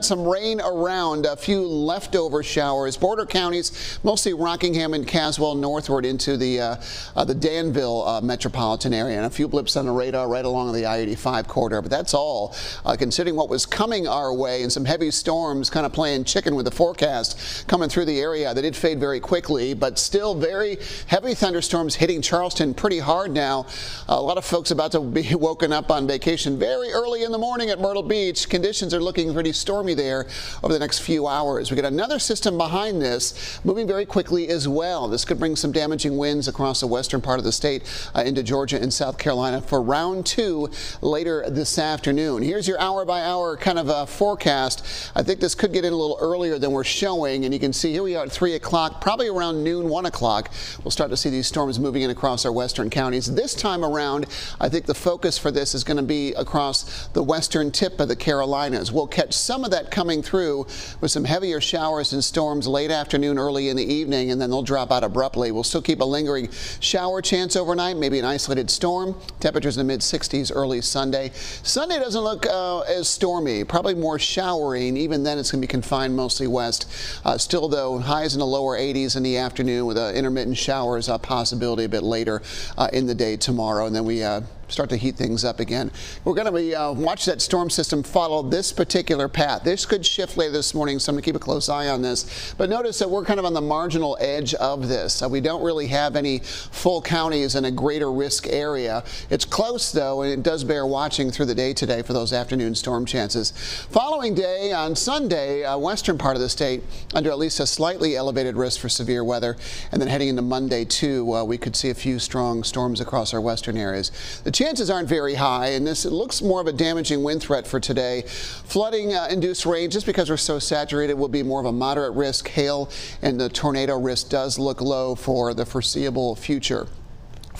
Some rain around, a few leftover showers. Border counties, mostly Rockingham and Caswell northward into the uh, uh, the Danville uh, metropolitan area, and a few blips on the radar right along the I-85 corridor. But that's all, uh, considering what was coming our way and some heavy storms kind of playing chicken with the forecast coming through the area. They did fade very quickly, but still very heavy thunderstorms hitting Charleston pretty hard now. A lot of folks about to be woken up on vacation very early in the morning at Myrtle Beach. Conditions are looking pretty stormy stormy there over the next few hours. We get another system behind this moving very quickly as well. This could bring some damaging winds across the western part of the state uh, into Georgia and South Carolina for round two later this afternoon. Here's your hour by hour kind of forecast. I think this could get in a little earlier than we're showing and you can see here we are at 3 o'clock, probably around noon, 1 o'clock. We'll start to see these storms moving in across our western counties. This time around, I think the focus for this is going to be across the western tip of the Carolinas. We'll catch some of coming through with some heavier showers and storms late afternoon, early in the evening, and then they'll drop out abruptly. We'll still keep a lingering shower chance overnight, maybe an isolated storm. Temperatures in the mid 60s early Sunday. Sunday doesn't look uh, as stormy, probably more showering. Even then, it's going to be confined mostly west. Uh, still, though, highs in the lower 80s in the afternoon with uh, intermittent showers, a possibility a bit later uh, in the day tomorrow. And then we uh, start to heat things up again. We're going to be uh, watch that storm system follow this particular path. This could shift later this morning, so I'm going to keep a close eye on this. But notice that we're kind of on the marginal edge of this. Uh, we don't really have any full counties in a greater risk area. It's close though, and it does bear watching through the day today for those afternoon storm chances. Following day on Sunday, uh, western part of the state under at least a slightly elevated risk for severe weather, and then heading into Monday too, uh, we could see a few strong storms across our western areas. The chances aren't very high, and this looks more of a damaging wind threat for today. Flooding uh, induced rain, just because we're so saturated, will be more of a moderate risk. Hail and the tornado risk does look low for the foreseeable future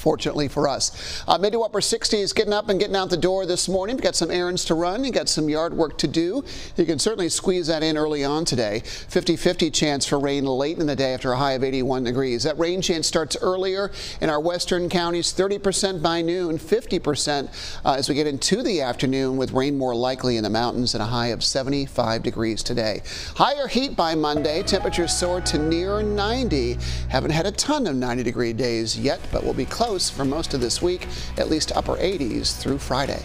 fortunately for us. Uh, mid to upper 60s, getting up and getting out the door this morning. We've got some errands to run. You've got some yard work to do. You can certainly squeeze that in early on today. 50-50 chance for rain late in the day after a high of 81 degrees. That rain chance starts earlier in our western counties, 30% by noon, 50% uh, as we get into the afternoon with rain more likely in the mountains and a high of 75 degrees today. Higher heat by Monday. Temperatures soar to near 90. Haven't had a ton of 90 degree days yet, but we'll be close close for most of this week, at least upper 80s through Friday.